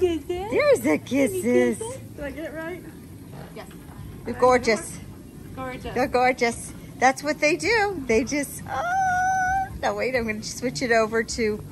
kisses. There's the kisses. Did I get it right? Yes. You're gorgeous. Gorgeous. You're gorgeous. That's what they do. They just, oh. Now wait, I'm going to switch it over to